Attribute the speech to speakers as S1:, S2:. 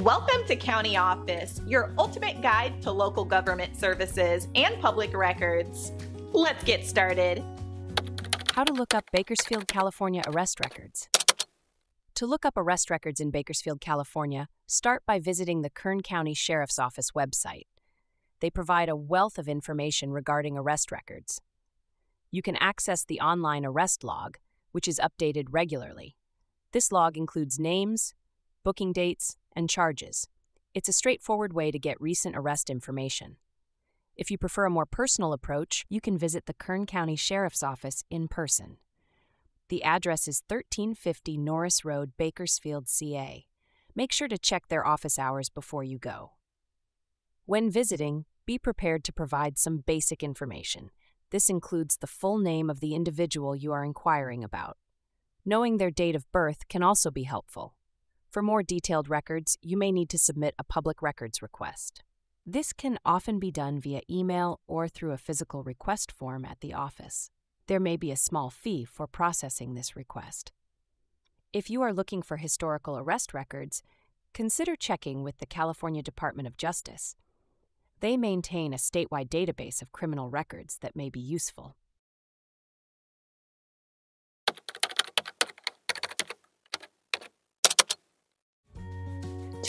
S1: Welcome to County Office, your ultimate guide to local government services and public records. Let's get started.
S2: How to look up Bakersfield, California arrest records. To look up arrest records in Bakersfield, California, start by visiting the Kern County Sheriff's Office website. They provide a wealth of information regarding arrest records. You can access the online arrest log, which is updated regularly. This log includes names, booking dates, and charges. It's a straightforward way to get recent arrest information. If you prefer a more personal approach, you can visit the Kern County Sheriff's Office in person. The address is 1350 Norris Road, Bakersfield, CA. Make sure to check their office hours before you go. When visiting, be prepared to provide some basic information. This includes the full name of the individual you are inquiring about. Knowing their date of birth can also be helpful. For more detailed records, you may need to submit a public records request. This can often be done via email or through a physical request form at the office. There may be a small fee for processing this request. If you are looking for historical arrest records, consider checking with the California Department of Justice. They maintain a statewide database of criminal records that may be useful.